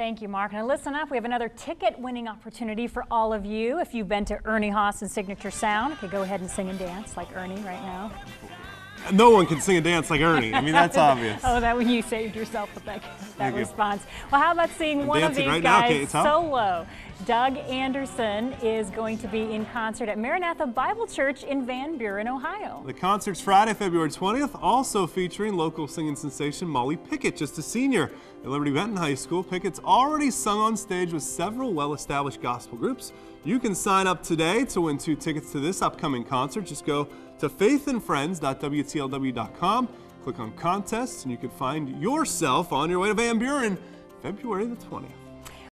Thank you, Mark. Now listen up, we have another ticket winning opportunity for all of you. If you've been to Ernie Haase and Signature Sound, okay, go ahead and sing and dance like Ernie right now. No one can sing and dance like Ernie. I mean, that's obvious. oh, that when you saved yourself with that, that Thank response. Well, how about seeing I'm one of these right now, guys Kate, tell. solo? Doug Anderson is going to be in concert at Maranatha Bible Church in Van Buren, Ohio. The concert's Friday, February 20th, also featuring local singing sensation Molly Pickett, just a senior at Liberty Benton High School. Pickett's already sung on stage with several well-established gospel groups. You can sign up today to win two tickets to this upcoming concert. Just go to faithandfriends.wtlw.com, click on contests, and you can find yourself on your way to Van Buren February the 20th.